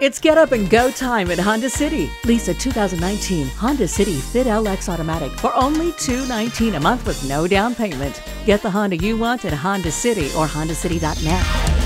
It's get up and go time at Honda City. Lease a 2019 Honda City Fit LX Automatic for only $219 a month with no down payment. Get the Honda you want at Honda City or HondaCity.net.